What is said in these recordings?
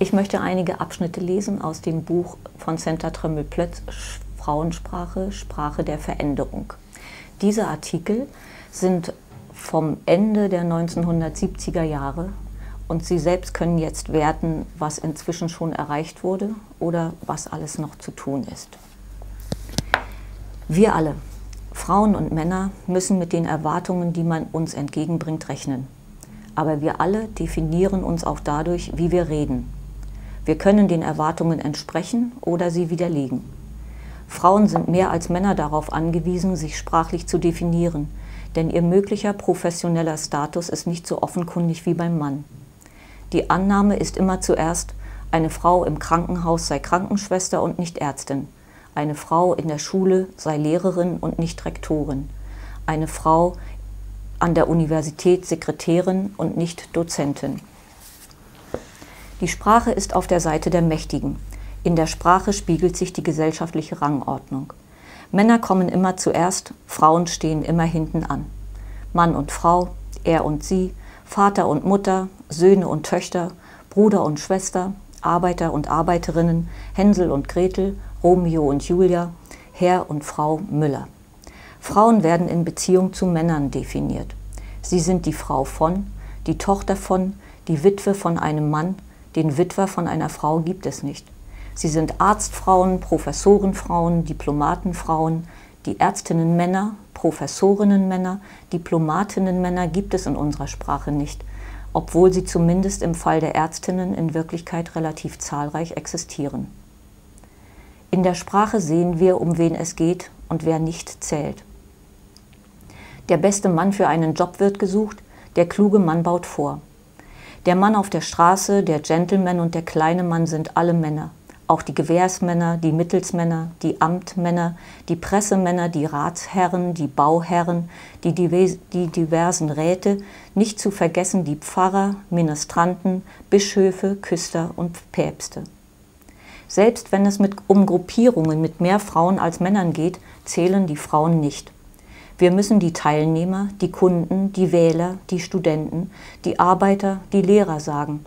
Ich möchte einige Abschnitte lesen aus dem Buch von Senta Trömmel-Plötz, Frauensprache, Sprache der Veränderung. Diese Artikel sind vom Ende der 1970er Jahre und Sie selbst können jetzt werten, was inzwischen schon erreicht wurde oder was alles noch zu tun ist. Wir alle, Frauen und Männer, müssen mit den Erwartungen, die man uns entgegenbringt, rechnen. Aber wir alle definieren uns auch dadurch, wie wir reden. Wir können den Erwartungen entsprechen oder sie widerlegen. Frauen sind mehr als Männer darauf angewiesen, sich sprachlich zu definieren, denn ihr möglicher professioneller Status ist nicht so offenkundig wie beim Mann. Die Annahme ist immer zuerst, eine Frau im Krankenhaus sei Krankenschwester und nicht Ärztin, eine Frau in der Schule sei Lehrerin und nicht Rektorin, eine Frau an der Universität Sekretärin und nicht Dozentin. Die Sprache ist auf der Seite der Mächtigen. In der Sprache spiegelt sich die gesellschaftliche Rangordnung. Männer kommen immer zuerst, Frauen stehen immer hinten an. Mann und Frau, er und sie, Vater und Mutter, Söhne und Töchter, Bruder und Schwester, Arbeiter und Arbeiterinnen, Hänsel und Gretel, Romeo und Julia, Herr und Frau Müller. Frauen werden in Beziehung zu Männern definiert. Sie sind die Frau von, die Tochter von, die Witwe von einem Mann, den Witwer von einer Frau gibt es nicht. Sie sind Arztfrauen, Professorenfrauen, Diplomatenfrauen, die Ärztinnenmänner, Professorinnenmänner, Diplomatinnenmänner gibt es in unserer Sprache nicht, obwohl sie zumindest im Fall der Ärztinnen in Wirklichkeit relativ zahlreich existieren. In der Sprache sehen wir, um wen es geht und wer nicht zählt. Der beste Mann für einen Job wird gesucht, der kluge Mann baut vor. Der Mann auf der Straße, der Gentleman und der kleine Mann sind alle Männer. Auch die Gewährsmänner, die Mittelsmänner, die Amtmänner, die Pressemänner, die Ratsherren, die Bauherren, die, die diversen Räte, nicht zu vergessen die Pfarrer, Ministranten, Bischöfe, Küster und Päpste. Selbst wenn es mit, um Gruppierungen mit mehr Frauen als Männern geht, zählen die Frauen nicht. Wir müssen die Teilnehmer, die Kunden, die Wähler, die Studenten, die Arbeiter, die Lehrer sagen,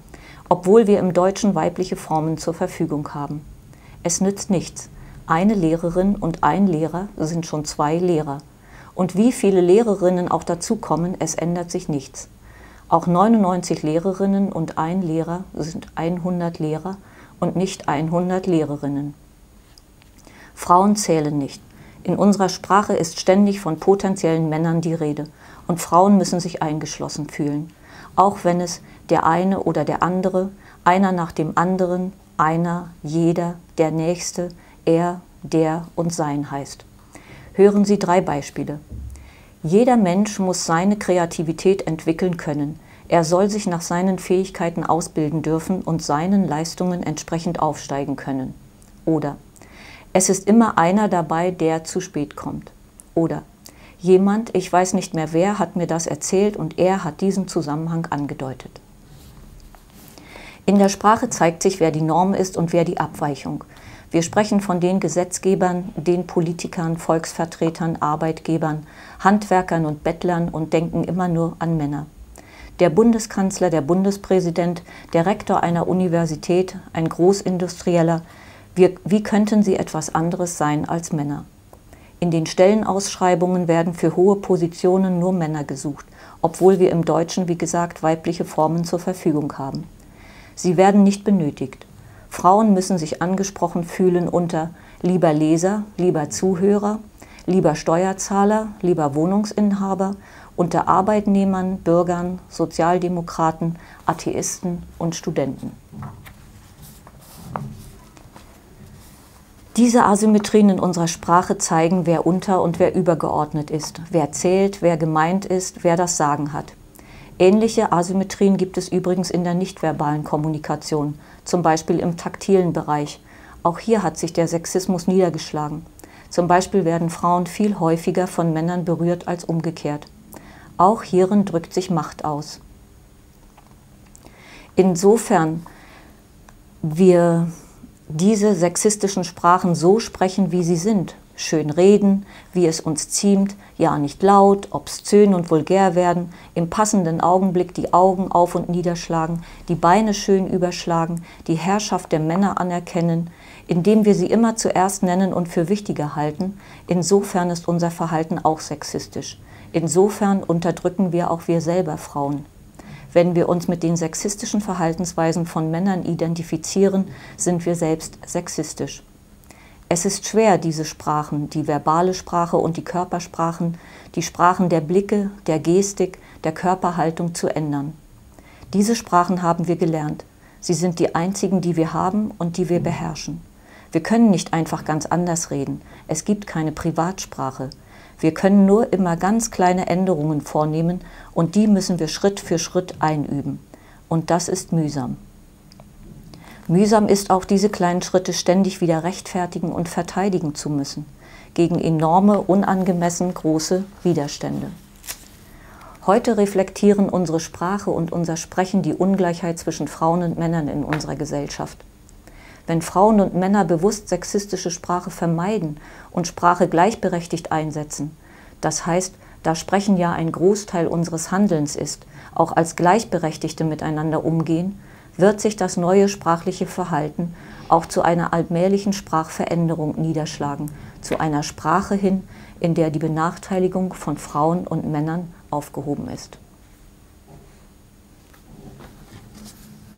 obwohl wir im Deutschen weibliche Formen zur Verfügung haben. Es nützt nichts. Eine Lehrerin und ein Lehrer sind schon zwei Lehrer. Und wie viele Lehrerinnen auch dazukommen, es ändert sich nichts. Auch 99 Lehrerinnen und ein Lehrer sind 100 Lehrer und nicht 100 Lehrerinnen. Frauen zählen nicht. In unserer Sprache ist ständig von potenziellen Männern die Rede und Frauen müssen sich eingeschlossen fühlen, auch wenn es der eine oder der andere, einer nach dem anderen, einer, jeder, der Nächste, er, der und sein heißt. Hören Sie drei Beispiele. Jeder Mensch muss seine Kreativität entwickeln können. Er soll sich nach seinen Fähigkeiten ausbilden dürfen und seinen Leistungen entsprechend aufsteigen können. Oder es ist immer einer dabei, der zu spät kommt. Oder jemand, ich weiß nicht mehr wer, hat mir das erzählt und er hat diesen Zusammenhang angedeutet. In der Sprache zeigt sich, wer die Norm ist und wer die Abweichung. Wir sprechen von den Gesetzgebern, den Politikern, Volksvertretern, Arbeitgebern, Handwerkern und Bettlern und denken immer nur an Männer. Der Bundeskanzler, der Bundespräsident, der Rektor einer Universität, ein Großindustrieller, wir, wie könnten sie etwas anderes sein als Männer? In den Stellenausschreibungen werden für hohe Positionen nur Männer gesucht, obwohl wir im Deutschen, wie gesagt, weibliche Formen zur Verfügung haben. Sie werden nicht benötigt. Frauen müssen sich angesprochen fühlen unter lieber Leser, lieber Zuhörer, lieber Steuerzahler, lieber Wohnungsinhaber, unter Arbeitnehmern, Bürgern, Sozialdemokraten, Atheisten und Studenten. Diese Asymmetrien in unserer Sprache zeigen, wer unter und wer übergeordnet ist, wer zählt, wer gemeint ist, wer das Sagen hat. Ähnliche Asymmetrien gibt es übrigens in der nichtverbalen Kommunikation, zum Beispiel im taktilen Bereich. Auch hier hat sich der Sexismus niedergeschlagen. Zum Beispiel werden Frauen viel häufiger von Männern berührt als umgekehrt. Auch hierin drückt sich Macht aus. Insofern wir diese sexistischen Sprachen so sprechen, wie sie sind, schön reden, wie es uns ziemt, ja nicht laut, obszön und vulgär werden, im passenden Augenblick die Augen auf und niederschlagen, die Beine schön überschlagen, die Herrschaft der Männer anerkennen, indem wir sie immer zuerst nennen und für wichtiger halten, insofern ist unser Verhalten auch sexistisch. Insofern unterdrücken wir auch wir selber Frauen. Wenn wir uns mit den sexistischen Verhaltensweisen von Männern identifizieren, sind wir selbst sexistisch. Es ist schwer, diese Sprachen, die verbale Sprache und die Körpersprachen, die Sprachen der Blicke, der Gestik, der Körperhaltung zu ändern. Diese Sprachen haben wir gelernt. Sie sind die einzigen, die wir haben und die wir beherrschen. Wir können nicht einfach ganz anders reden. Es gibt keine Privatsprache. Wir können nur immer ganz kleine Änderungen vornehmen und die müssen wir Schritt für Schritt einüben. Und das ist mühsam. Mühsam ist auch diese kleinen Schritte ständig wieder rechtfertigen und verteidigen zu müssen, gegen enorme, unangemessen große Widerstände. Heute reflektieren unsere Sprache und unser Sprechen die Ungleichheit zwischen Frauen und Männern in unserer Gesellschaft. Wenn Frauen und Männer bewusst sexistische Sprache vermeiden und Sprache gleichberechtigt einsetzen, das heißt, da Sprechen ja ein Großteil unseres Handelns ist, auch als Gleichberechtigte miteinander umgehen, wird sich das neue sprachliche Verhalten auch zu einer allmählichen Sprachveränderung niederschlagen, zu einer Sprache hin, in der die Benachteiligung von Frauen und Männern aufgehoben ist.